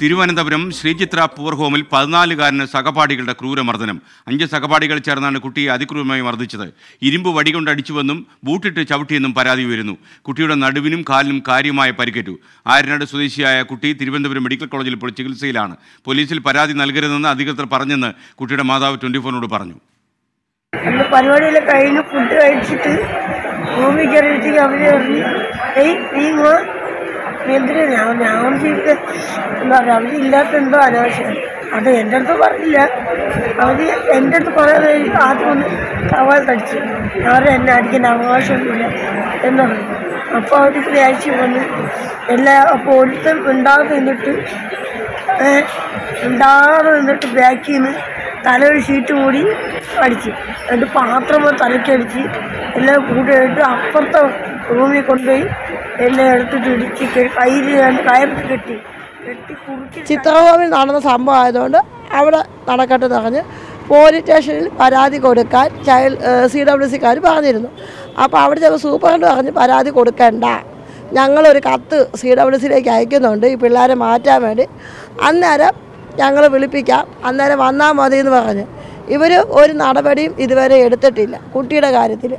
തിരുവനന്തപുരം ശ്രീചിത്ര പൂർ ഹോമിൽ പതിനാലുകാരന് സഹപാഠികളുടെ ക്രൂരമർദ്ദനം. അഞ്ച് സഹപാഠികൾ ചേർന്നാണ് കുട്ടിയെ അതിക്രൂരമായി മർദ്ദിച്ചത്. ഇരുമ്പ് വടികൊണ്ട് അടിച്ചുവെന്നും ബൂട്ടിട്ട് ചവിട്ടിയെന്നും പരാതി ഉയരുന്നു. കുട്ടിയുടെ നടുവിനും കാലിനും കാര്യമായ പരിക്കേറ്റു. ആര്യനാട് സ്വദേശിയായ കുട്ടി തിരുവനന്തപുരം മെഡിക്കൽ കോളേജിൽ ഇപ്പോൾ ചികിത്സയിലാണ്. പോലീസിൽ പരാതി നൽകരുതെന്ന് അധികൃതർ പറഞ്ഞെന്ന് കുട്ടിയുടെ മാതാവ് ട്വന്റി ഫോറിനോട് പറഞ്ഞു. അന്ന് പരിപാടിയെല്ലാം കഴിഞ്ഞ് ഫുഡ് കഴിച്ചിട്ട് റൂമിൽ കയറിയിട്ട് നീ എന്തിനാ ഞാൻ ഞാൻ ചെയ്ത് എന്താ പറയുക അവധി ഇല്ലാത്തെന്തോ അനാവശ്യം. അത് എന്റെ അടുത്ത് പറഞ്ഞില്ല. അവർ എന്റെ അടുത്ത് കുറേ ആദ്യം ഒന്ന് കവാൽ തടിച്ചു. ഞാൻ എന്നെ അടിക്കേണ്ട അവകാശമൊന്നുമില്ല എന്ന് അപ്പോൾ അവർ ക്രിയാഴ്ച വന്ന് എല്ലാ അപ്പോൾ നിന്നിട്ട് ഉണ്ടാകാതെ നിന്നിട്ട് ബാക്കിൽ നിന്ന് തല ഷീറ്റ് കൂടി അടിച്ച്. എന്നിട്ട് പാത്രം തലക്കടിച്ച് എല്ലാം കൂട്ടിയിട്ട് അപ്പുറത്തെ റൂമിൽ കൊണ്ടുപോയി എന്നെ എടുത്തിട്ട് ഇടിച്ച് കയ്യിൽ കയറി കെട്ടി. കെട്ടി കുറുക്കി ചിത്രകോവിൽ നടന്ന സംഭവം ആയതുകൊണ്ട് അവിടെ നടക്കട്ടെ നിറഞ്ഞ് പോലീസ് സ്റ്റേഷനിൽ പരാതി കൊടുക്കാൻ ചൈൽഡ് സി ഡബ്ല്യു സിക്കാർ പറഞ്ഞിരുന്നു. അപ്പോൾ അവിടെ ചിലപ്പോൾ സൂപ്രണ്ട് പറഞ്ഞ് പരാതി കൊടുക്കണ്ട. ഞങ്ങളൊരു കത്ത് സി ഡബ്ല്യു സിയിലേക്ക് അയക്കുന്നുണ്ട്. ഈ പിള്ളേരെ മാറ്റാൻ വേണ്ടി. അന്നേരം ഞങ്ങൾ വിളിപ്പിക്കാം. അന്നേരം വന്നാൽ മതി എന്ന് പറഞ്ഞ്. ഇവർ ഒരു നടപടിയും ഇതുവരെ എടുത്തിട്ടില്ല കുട്ടിയുടെ കാര്യത്തിൽ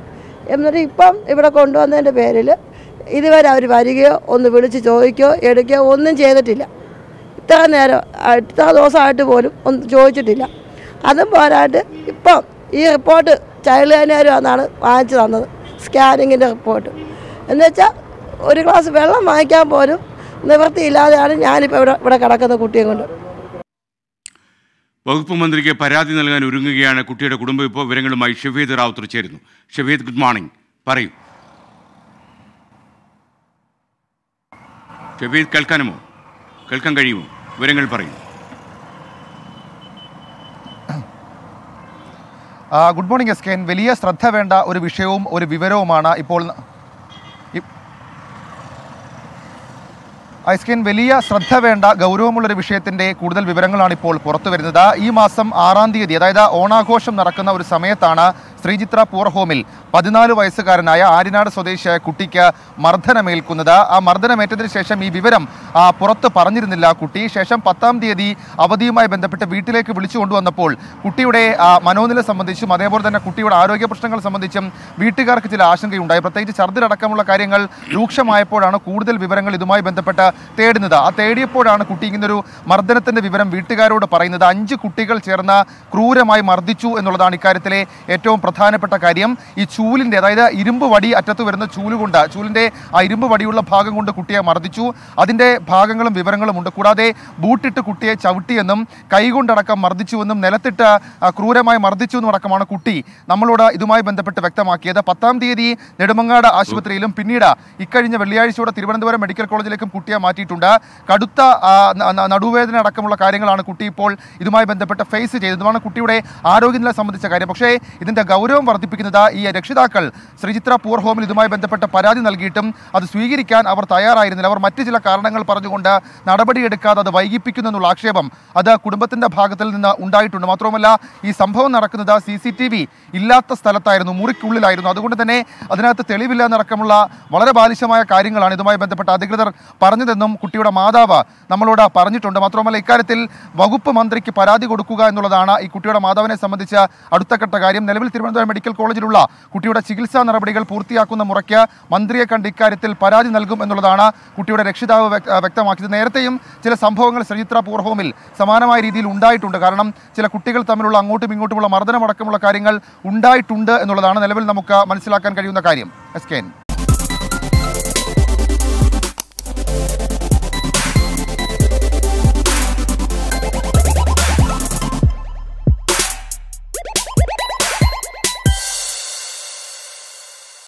എന്നിട്ട് ഇപ്പം ഇവിടെ കൊണ്ടുവന്നതിന്റെ പേരിൽ ഇതുവരെ അവർ വരികയോ ഒന്ന് വിളിച്ച് ചോദിക്കുകയോ എടുക്കുകയോ ഒന്നും ചെയ്തിട്ടില്ല. ഇത്ര നേരം ഇത്ര ദിവസമായിട്ട് പോലും ഒന്നും ചോദിച്ചിട്ടില്ല. അതും പോരാട്ട് ഇപ്പം ഈ റിപ്പോർട്ട് ചൈൽഡ് ലൈനുകാരും എന്നാണ് വാങ്ങിച്ചു തന്നത് സ്കാനിങ്ങിന്റെ റിപ്പോർട്ട്. എന്നുവെച്ചാൽ ഒരു ഗ്ലാസ് വെള്ളം വാങ്ങിക്കാൻ പോലും നിവൃത്തിയില്ലാതെയാണ് ഞാനിപ്പോൾ ഇവിടെ ഇവിടെ കിടക്കുന്ന കുട്ടിയെ കൊണ്ട് വകുപ്പ് മന്ത്രിക്ക് പരാതി നൽകാൻ ഒരുങ്ങുകയാണ് കുട്ടിയുടെ കുടുംബം. വിവരങ്ങളുമായി ഷെഫീദ് റാവുത്തർ ചേരുന്നു. ഷെഫീദ് ഗുഡ് മോർണിംഗ് പറയൂ. ഷെഫീദ് കേൾക്കാനുമോ? കേൾക്കാൻ കഴിയുമോ? വിവരങ്ങൾ പറയൂ. ഗുഡ് മോർണിംഗ് എസ് കെ വലിയ ശ്രദ്ധ വേണ്ട ഒരു വിഷയവും ഒരു വിവരവുമാണ് ഇപ്പോൾ ഐസ്കെൻ വലിയ ശ്രദ്ധ വേണ്ട ഗൗരവമുള്ളൊരു വിഷയത്തിന്റെ കൂടുതൽ വിവരങ്ങളാണ് ഇപ്പോൾ പുറത്തു വരുന്നത് ഈ മാസം ആറാം തീയതി അതായത് ഓണാഘോഷം നടക്കുന്ന ഒരു സമയത്താണ് ശ്രീചിത്ര പൂർ ഹോമിൽ പതിനാല് വയസ്സുകാരനായ ആര്യനാട് സ്വദേശിയായ കുട്ടിക്ക് മർദ്ദനമേൽക്കുന്നത്. ആ മർദ്ദനമേറ്റതിന് ശേഷം ഈ വിവരം പുറത്ത് പറഞ്ഞിരുന്നില്ല കുട്ടി. ശേഷം പത്താം തീയതി അവധിയുമായി ബന്ധപ്പെട്ട് വീട്ടിലേക്ക് വിളിച്ചു കൊണ്ടുവന്നപ്പോൾ കുട്ടിയുടെ മനോനില സംബന്ധിച്ചും അതേപോലെ തന്നെ കുട്ടിയുടെ ആരോഗ്യ പ്രശ്നങ്ങൾ സംബന്ധിച്ചും വീട്ടുകാർക്ക് ചില ആശങ്കയുണ്ടായി. പ്രത്യേകിച്ച് ഛർദ്ദിലടക്കമുള്ള കാര്യങ്ങൾ രൂക്ഷമായപ്പോഴാണ് കൂടുതൽ വിവരങ്ങൾ ഇതുമായി ബന്ധപ്പെട്ട് തേടുന്നത്. ആ തേടിയപ്പോഴാണ് കുട്ടി ഇങ്ങനൊരു മർദ്ദനത്തിന്റെ വിവരം വീട്ടുകാരോട് പറയുന്നത്. അഞ്ച് കുട്ടികൾ ചേർന്ന് ക്രൂരമായി മർദ്ദിച്ചു എന്നുള്ളതാണ് ഇക്കാര്യത്തിലെ ഏറ്റവും പ്രധാനപ്പെട്ട കാര്യം ഈ ചൂലിന്റെ അതായത് ഇരുമ്പ് വടി അറ്റത്ത് വരുന്ന ചൂൽ കൊണ്ട് ചൂലിന്റെ ആ ഇരുമ്പ് വടിയുള്ള ഭാഗം കൊണ്ട് കുട്ടിയെ മർദ്ദിച്ചു. അതിന്റെ ഭാഗങ്ങളും വിവരങ്ങളും ഉണ്ട്. കൂടാതെ ബൂട്ടിട്ട് കുട്ടിയെ ചവിട്ടിയെന്നും കൈകൊണ്ടടക്കം മർദ്ദിച്ചുവെന്നും നിലത്തിട്ട് ക്രൂരമായി മർദ്ദിച്ചു എന്നും അടക്കമാണ് കുട്ടി നമ്മളോട് ഇതുമായി ബന്ധപ്പെട്ട് വ്യക്തമാക്കിയത്. പത്താം തീയതി നെടുമങ്ങാട് ആശുപത്രിയിലും പിന്നീട് ഇക്കഴിഞ്ഞ വെള്ളിയാഴ്ചയോടെ തിരുവനന്തപുരം മെഡിക്കൽ കോളേജിലേക്കും കുട്ടിയെ മാറ്റിയിട്ടുണ്ട്. കടുത്ത നടുവേദന അടക്കമുള്ള കാര്യങ്ങളാണ് കുട്ടി ഇപ്പോൾ ഇതുമായി ബന്ധപ്പെട്ട് ഫേസ് ചെയ്തതുമാണ് കുട്ടിയുടെ ആരോഗ്യനില സംബന്ധിച്ച കാര്യം. പക്ഷേ ഇതിന്റെ ഗൗരവം വർദ്ധിപ്പിക്കുന്നത് ഈ രക്ഷിതാക്കൾ. ശ്രീചിത്ര പൂർ ഹോമിൽ ഇതുമായി ബന്ധപ്പെട്ട പരാതി നൽകിയിട്ടും അത് സ്വീകരിക്കാൻ അവർ തയ്യാറായിരുന്നില്ല. അവർ മറ്റു ചില കാരണങ്ങൾ പറഞ്ഞുകൊണ്ട് നടപടിയെടുക്കാതെ അത് വൈകിപ്പിക്കുന്നു എന്നുള്ള ആക്ഷേപം അത് കുടുംബത്തിന്റെ ഭാഗത്തിൽ നിന്ന് ഉണ്ടായിട്ടുണ്ട്. മാത്രവുമല്ല ഈ സംഭവം നടക്കുന്നത് സി സി ടി വി ഇല്ലാത്ത സ്ഥലത്തായിരുന്നു മുറിക്കുള്ളിലായിരുന്നു. അതുകൊണ്ട് തന്നെ അതിനകത്ത് തെളിവില്ല എന്നടക്കമുള്ള വളരെ ബാലിശമായ കാര്യങ്ങളാണ് ഇതുമായി ബന്ധപ്പെട്ട അധികൃതർ പറഞ്ഞതെന്നും കുട്ടിയുടെ മാതാവ് നമ്മളോട് പറഞ്ഞിട്ടുണ്ട്. മാത്രമല്ല ഇക്കാര്യത്തിൽ വകുപ്പ് മന്ത്രിക്ക് പരാതി കൊടുക്കുക എന്നുള്ളതാണ് ഈ കുട്ടിയുടെ മാതാവിനെ സംബന്ധിച്ച് അടുത്ത ഘട്ട കാര്യം. നിലവിൽ തിരുവനന്തപുരം മെഡിക്കൽ കോളേജിലുള്ള കുട്ടിയുടെ ചികിത്സാ നടപടികൾ പൂർത്തിയാക്കുന്ന മുറയ്ക്ക് മന്ത്രിയെ കണ്ട് ഇക്കാര്യത്തിൽ പരാതി നൽകും എന്നുള്ളതാണ് കുട്ടിയുടെ രക്ഷിതാവ് വ്യക്ത- വ്യക്തമാക്കിയത്. നേരത്തെയും ചില സംഭവങ്ങൾ ശ്രീചിത്ര പൂർഹോമിൽ സമാനമായ രീതിയിൽ ഉണ്ടായിട്ടുണ്ട്. കാരണം ചില കുട്ടികൾ തമ്മിലുള്ള അങ്ങോട്ടും ഇങ്ങോട്ടുമുള്ള മർദ്ദനമടക്കമുള്ള കാര്യങ്ങൾ ഉണ്ടായിട്ടുണ്ട് എന്നുള്ളതാണ് നിലവിൽ നമുക്ക് മനസ്സിലാക്കാൻ കഴിയുന്ന കാര്യം. S K